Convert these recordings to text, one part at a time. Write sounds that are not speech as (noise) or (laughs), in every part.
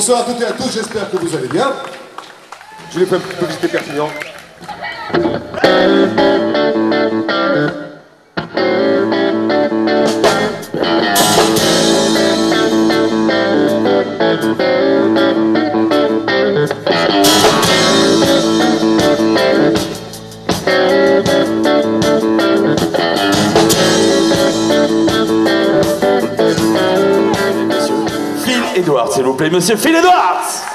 Bonsoir à toutes et à tous, j'espère que vous allez bien. Je vais faire une petite publicité pertinent. Vous plaît, monsieur Phil Edwards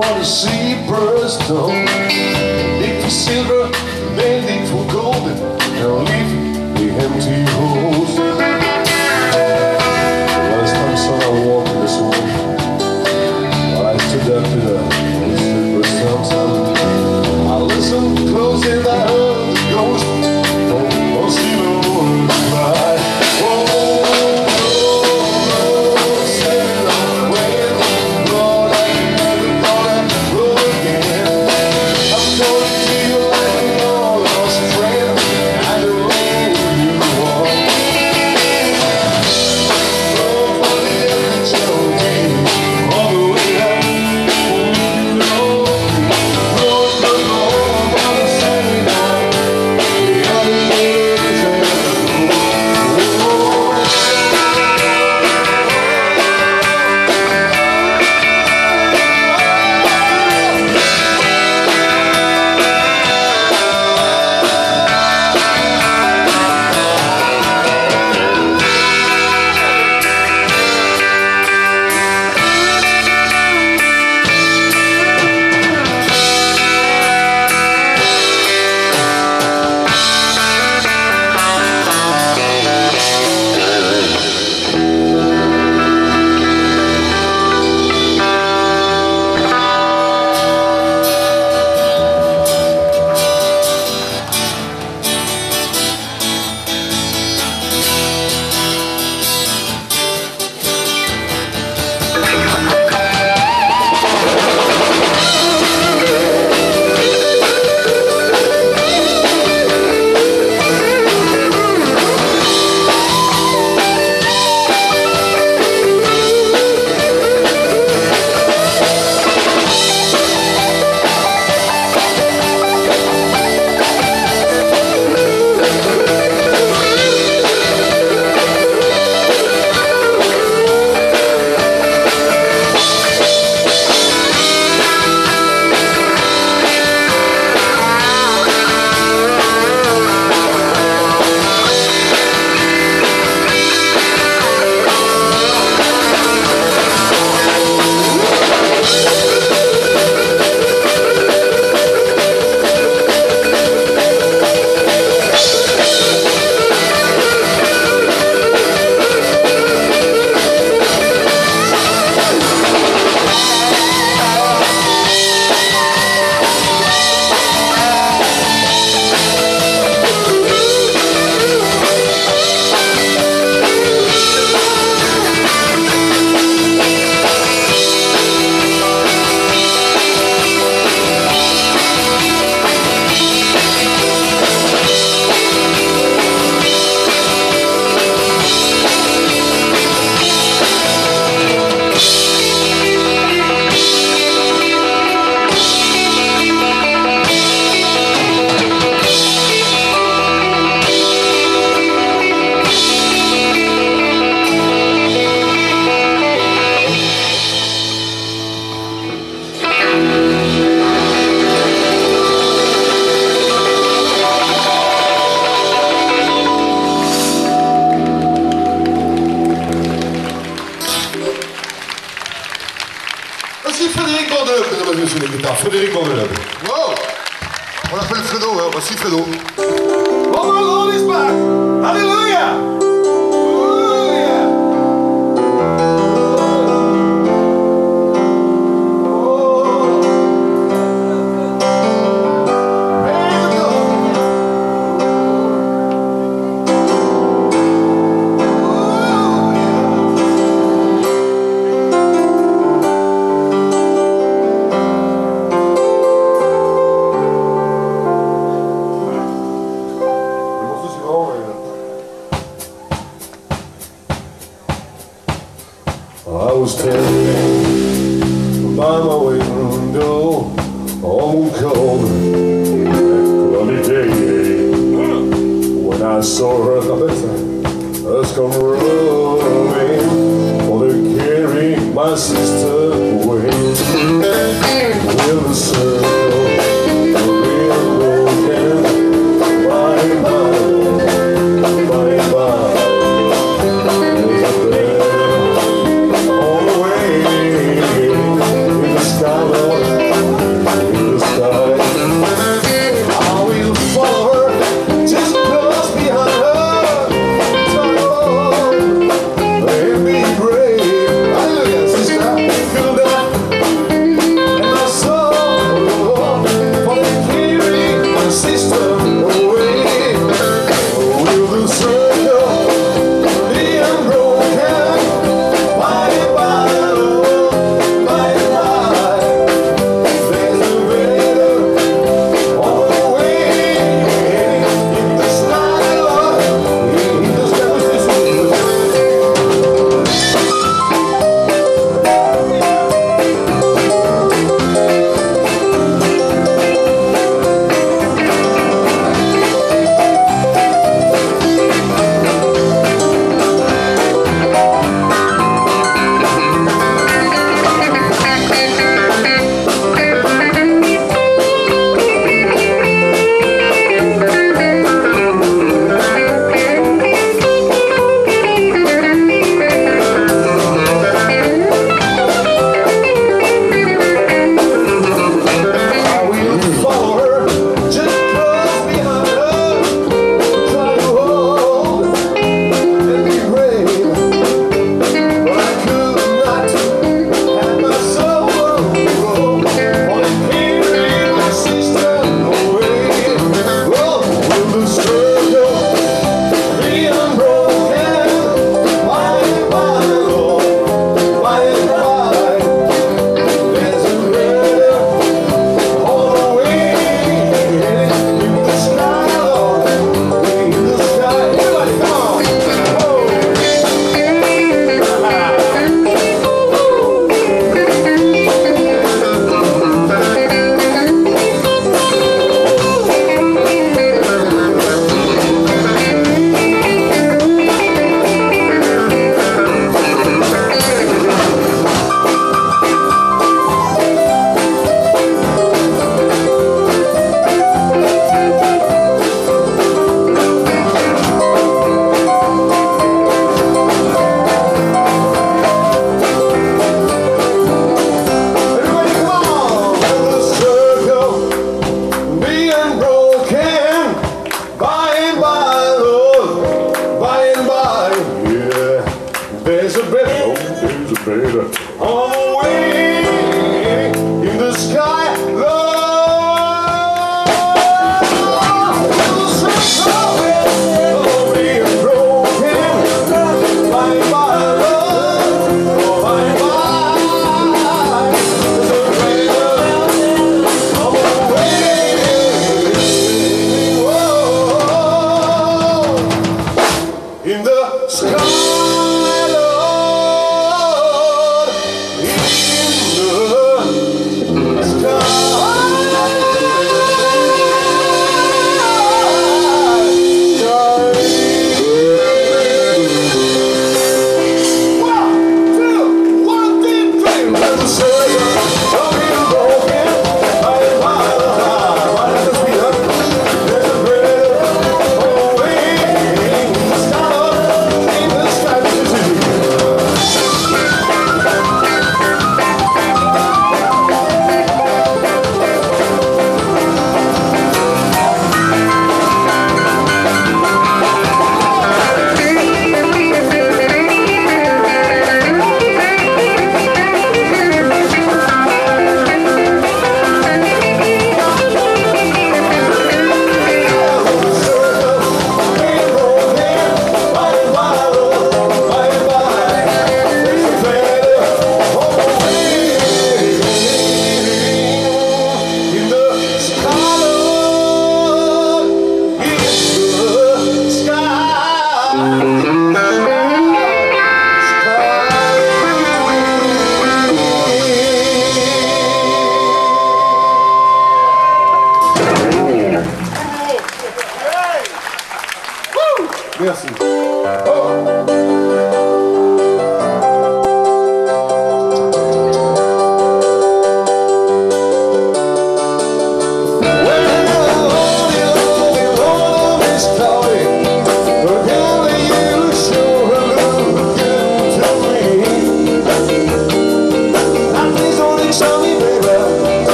want to see Bristol. Need for silver, mending for gold Now leave the empty hole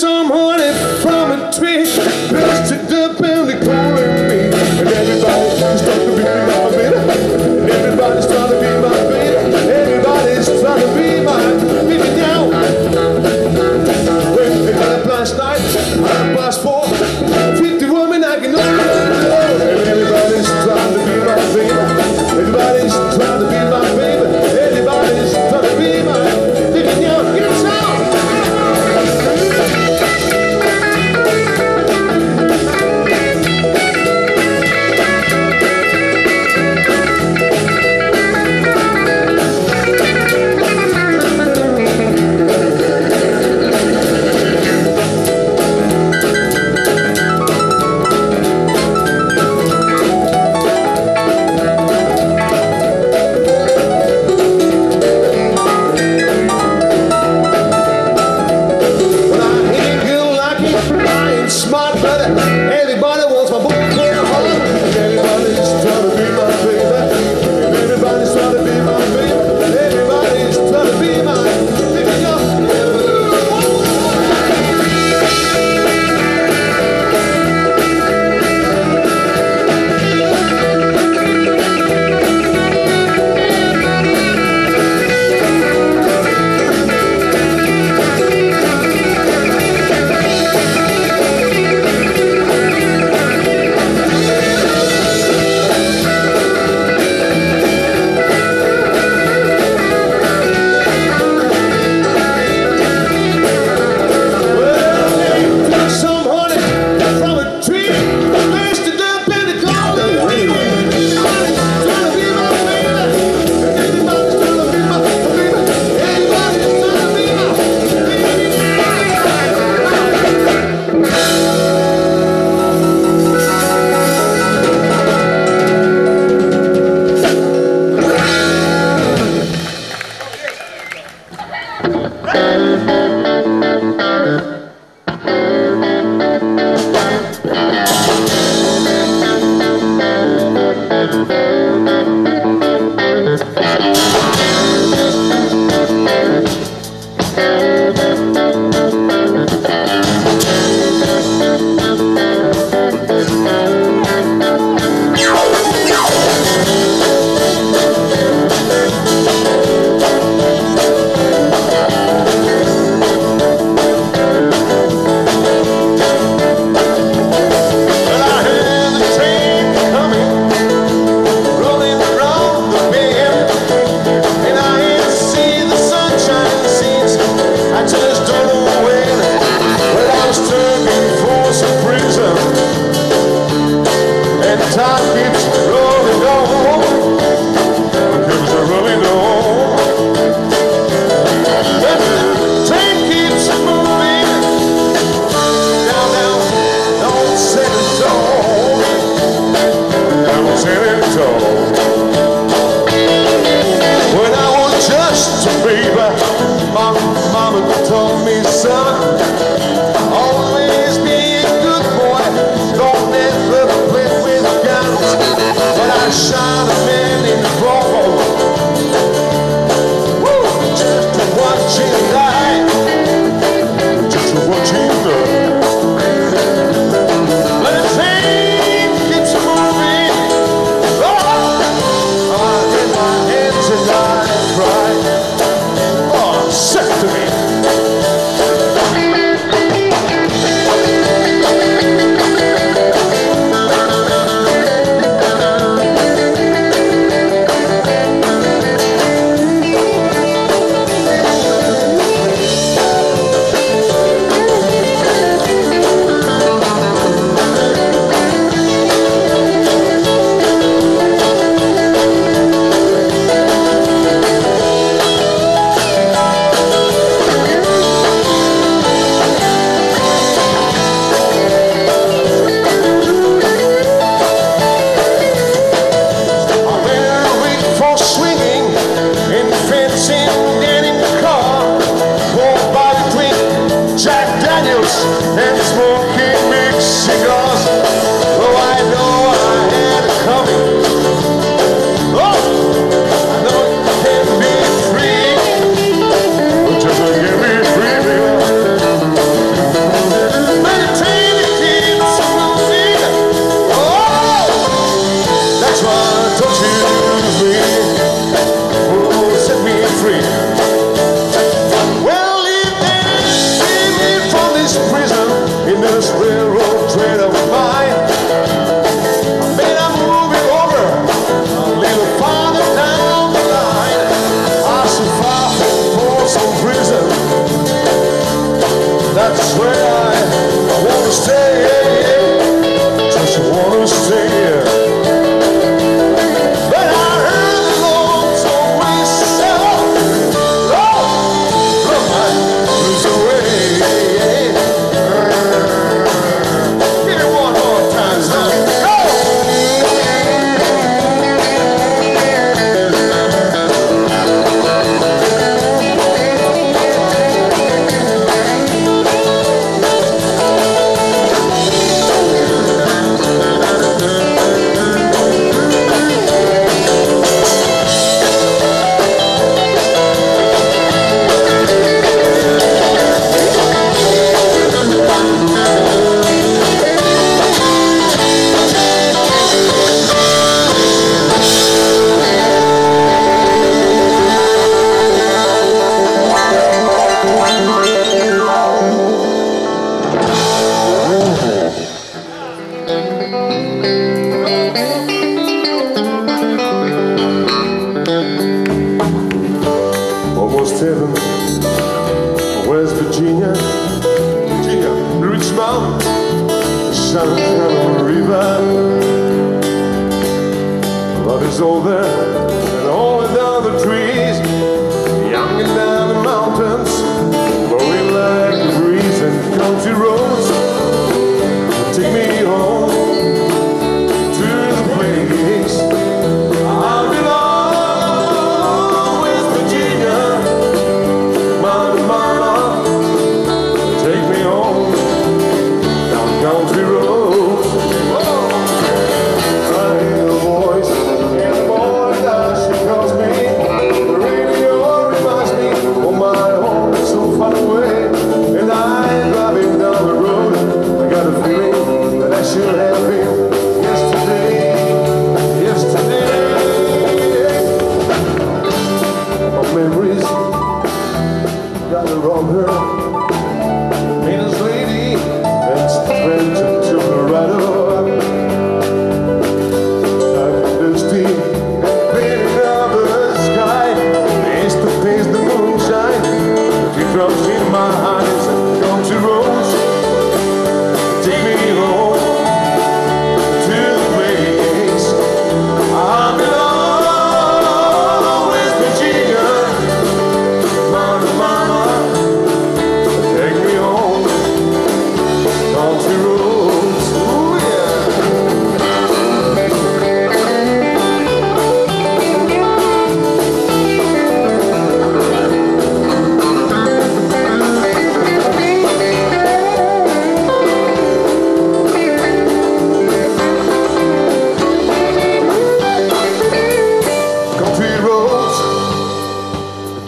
someone from a tree.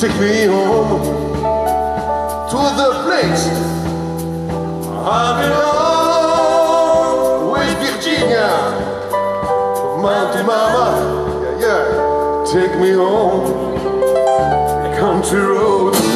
Take me home to the place I belong with Virginia, Mountain Mama. Yeah, yeah. Take me home, country roads.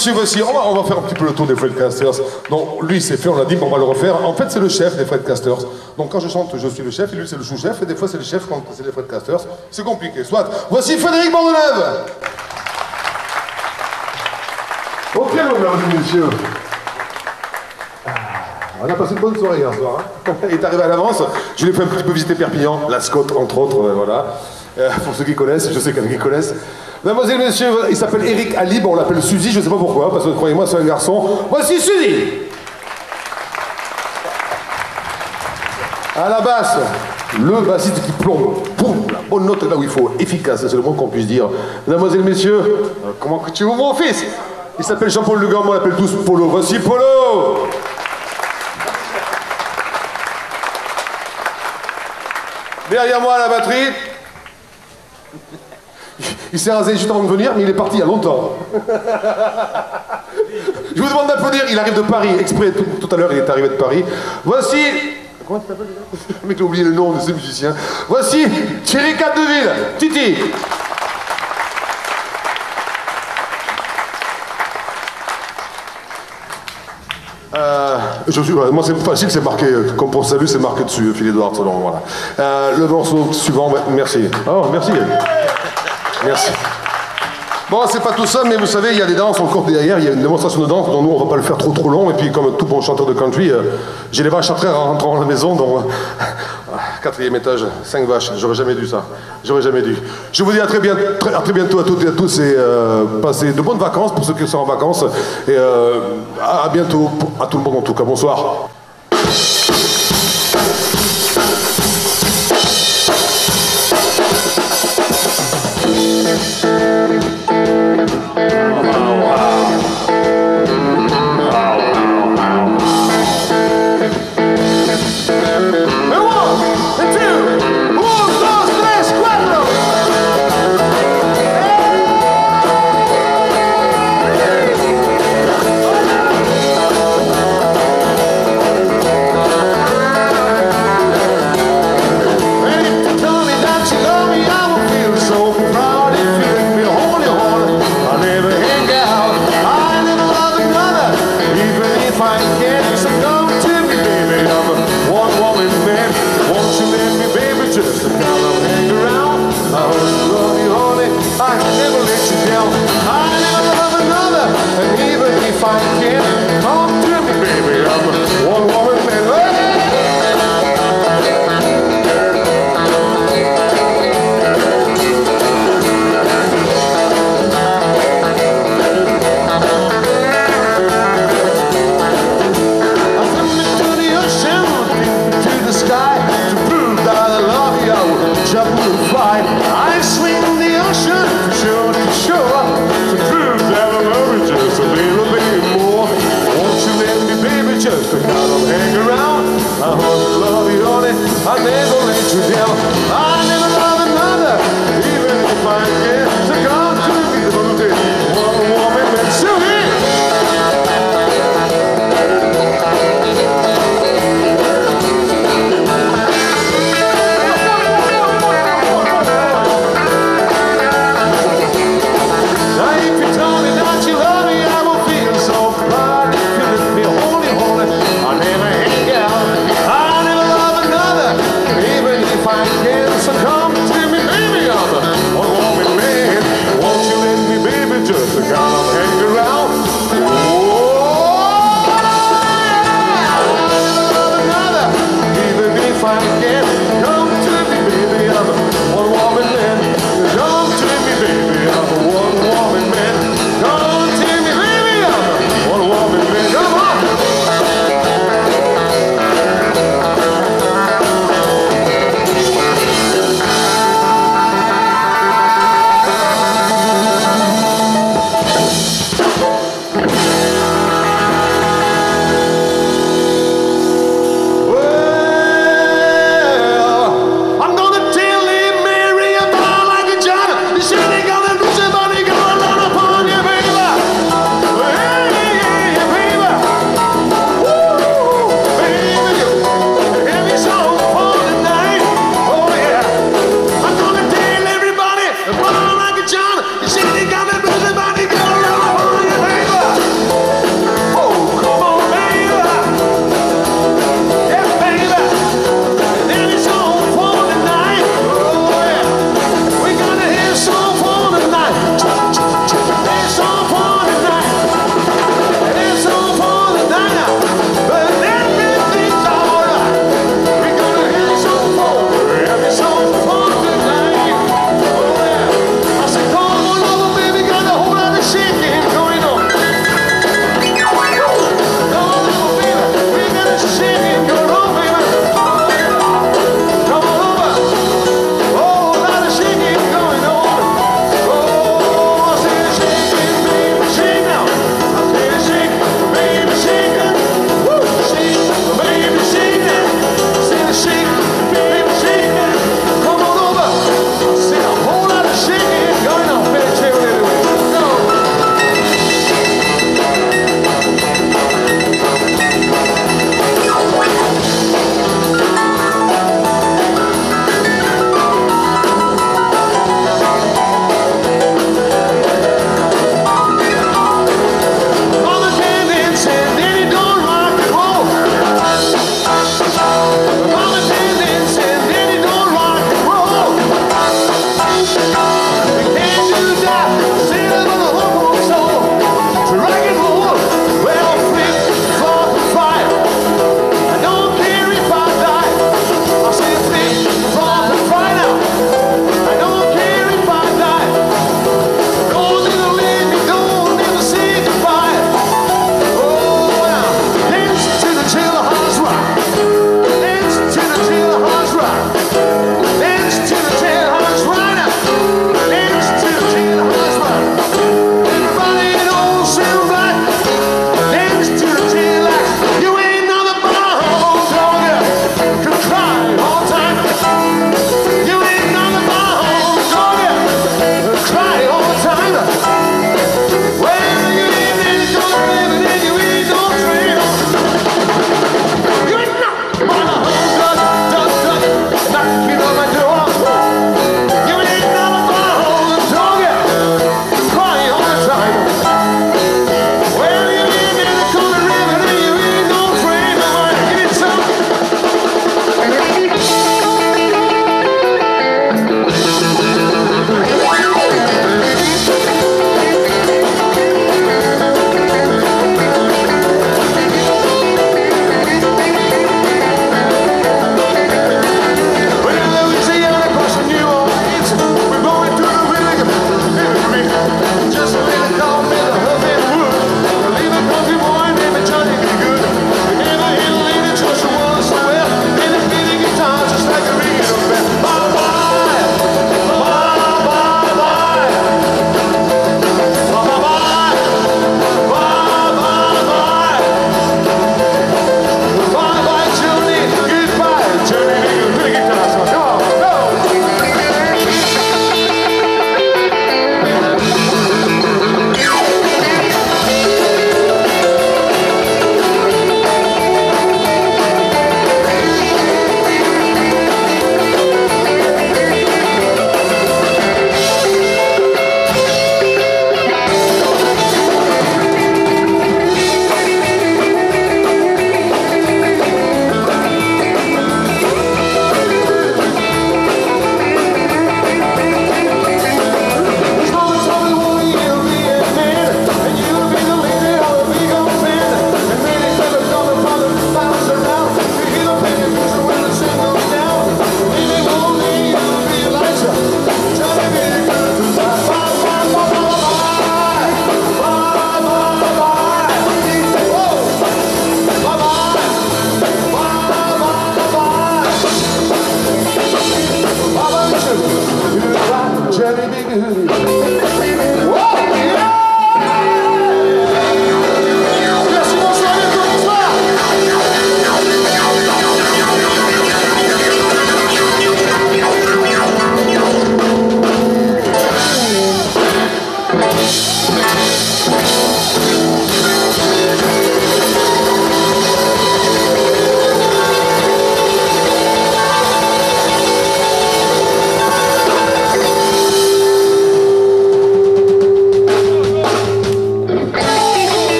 Messieurs, voici, on va, on va faire un petit peu le tour des Fredcasters. Donc, lui, c'est fait, on l'a dit, mais on va le refaire. En fait, c'est le chef des Fredcasters. Donc, quand je chante, je suis le chef, et lui, c'est le sous-chef, et des fois, c'est le chef quand c'est les Fredcasters. C'est compliqué, soit. Voici Frédéric Bordelève Ok, mesdames et messieurs. Ah, On a passé une bonne soirée hier soir. hein. Il est arrivé à l'avance. Je lui ai fait un petit peu visiter Perpignan, la Scott, entre autres, euh, voilà. Euh, pour ceux qui connaissent, je sais qu'il y en a qui connaissent. Mademoiselles et messieurs, il s'appelle Eric Alib, on l'appelle Suzy, je ne sais pas pourquoi, parce que croyez-moi, c'est un garçon. Voici Suzy À la basse, le bassiste qui plombe. Boum, la bonne note là où il faut. Efficace, c'est le mot qu'on puisse dire. Mesdemoiselles et messieurs, euh, comment que tu veux mon fils? Il s'appelle Jean-Paul Legan, on l'appelle tous Polo. Voici Polo Derrière moi à la batterie. Il s'est rasé juste avant de venir, mais il est parti il y a longtemps. (laughs) Je vous demande d'applaudir, il arrive de Paris, exprès, tout, tout à l'heure il est arrivé de Paris. Voici... Comment tu t'appelles déjà (laughs) Le mec a oublié le nom de ce musicien. Voici Thierry Capdeville, Titi. Euh, je suis, moi c'est facile, c'est marqué, euh, comme pour salut, c'est marqué dessus, Philippe Edouard, donc voilà. Euh, le morceau suivant, merci. Oh, merci. Merci. Bon, c'est pas tout ça, mais vous savez, il y a des danses encore derrière, il y a une démonstration de danse, dont nous, on va pas le faire trop trop long, et puis comme tout bon chanteur de country, euh, j'ai les vaches traire en rentrant à la maison, donc... (laughs) quatrième étage, cinq vaches, j'aurais jamais dû ça. J'aurais jamais dû. Je vous dis à très, bien, à très bientôt à toutes et à tous, et euh, passez de bonnes vacances pour ceux qui sont en vacances, et euh, à à bientôt, à tout le monde en tout cas. Bonsoir.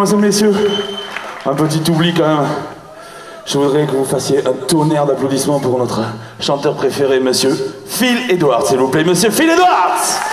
mesdames et messieurs. Un petit oubli quand même. Je voudrais que vous fassiez un tonnerre d'applaudissements pour notre chanteur préféré, monsieur Phil Edwards, s'il vous plaît, monsieur Phil Edwards